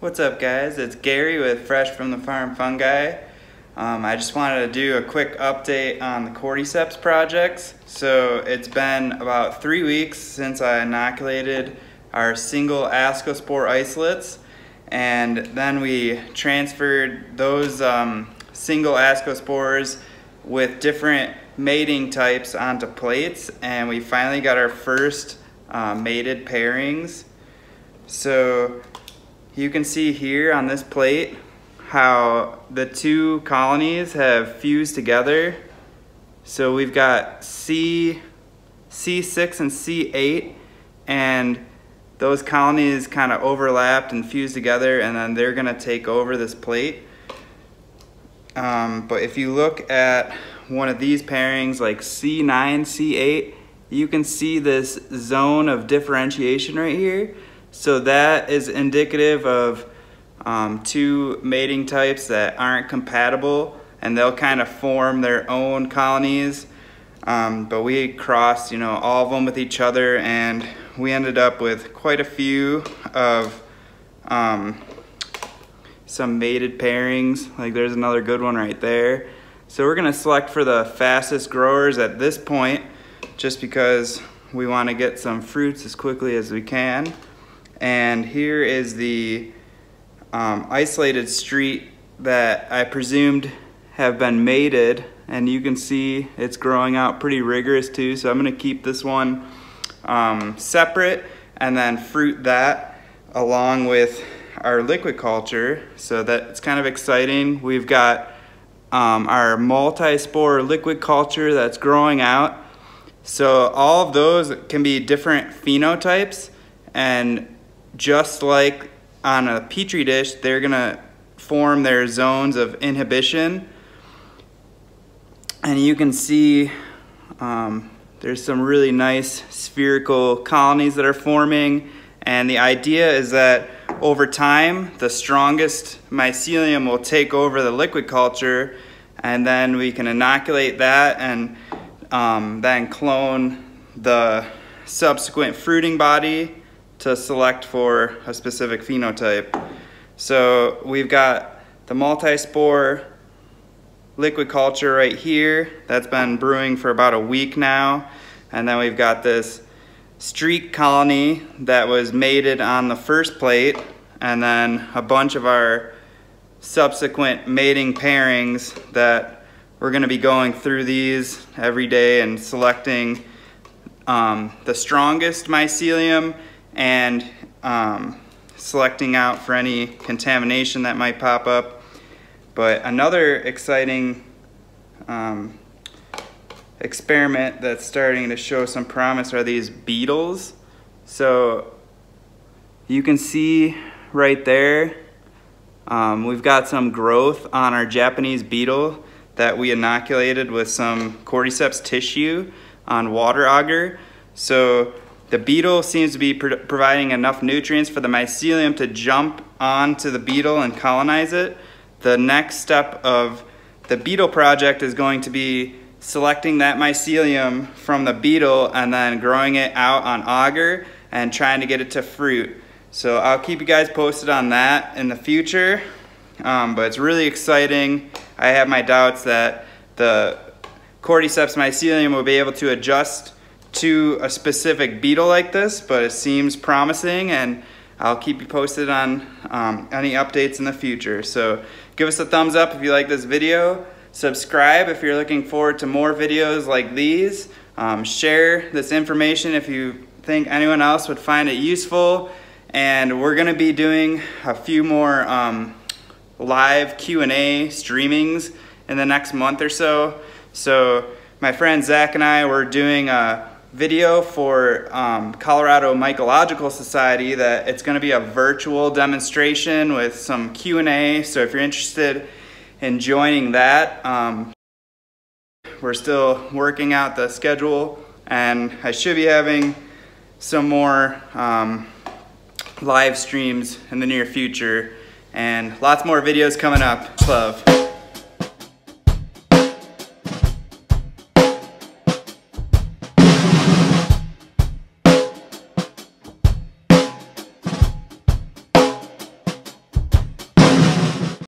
What's up guys? It's Gary with Fresh from the Farm Fungi. Um, I just wanted to do a quick update on the Cordyceps projects. So it's been about three weeks since I inoculated our single ascospore isolates and then we transferred those um, single ascospores with different mating types onto plates and we finally got our first uh, mated pairings. So you can see here on this plate how the two colonies have fused together. So we've got C, C6 and C8 and those colonies kind of overlapped and fused together and then they're gonna take over this plate. Um, but if you look at one of these pairings like C9, C8, you can see this zone of differentiation right here. So that is indicative of um, two mating types that aren't compatible and they'll kind of form their own colonies. Um, but we crossed, you know, all of them with each other and we ended up with quite a few of um, some mated pairings. Like there's another good one right there. So we're gonna select for the fastest growers at this point just because we wanna get some fruits as quickly as we can. And here is the um, isolated streak that I presumed have been mated and you can see it's growing out pretty rigorous too. So I'm gonna keep this one um, separate and then fruit that along with our liquid culture. So that's kind of exciting. We've got um, our multi-spore liquid culture that's growing out. So all of those can be different phenotypes and just like on a petri dish, they're gonna form their zones of inhibition. And you can see um, there's some really nice spherical colonies that are forming. And the idea is that over time, the strongest mycelium will take over the liquid culture and then we can inoculate that and um, then clone the subsequent fruiting body to select for a specific phenotype. So we've got the multi-spore liquid culture right here that's been brewing for about a week now. And then we've got this streak colony that was mated on the first plate and then a bunch of our subsequent mating pairings that we're going to be going through these every day and selecting um, the strongest mycelium and um, selecting out for any contamination that might pop up. But another exciting um, experiment that's starting to show some promise are these beetles. So you can see right there, um, we've got some growth on our Japanese beetle that we inoculated with some cordyceps tissue on water agar. So the beetle seems to be pro providing enough nutrients for the mycelium to jump onto the beetle and colonize it. The next step of the beetle project is going to be selecting that mycelium from the beetle and then growing it out on agar and trying to get it to fruit. So I'll keep you guys posted on that in the future, um, but it's really exciting. I have my doubts that the Cordyceps mycelium will be able to adjust to a specific beetle like this, but it seems promising and I'll keep you posted on um, any updates in the future. So give us a thumbs up if you like this video. Subscribe if you're looking forward to more videos like these. Um, share this information if you think anyone else would find it useful. And we're gonna be doing a few more um, live Q&A streamings in the next month or so. So my friend Zach and I were doing a video for um, Colorado Mycological Society that it's going to be a virtual demonstration with some Q&A. So if you're interested in joining that, um, we're still working out the schedule and I should be having some more um, live streams in the near future and lots more videos coming up. Love.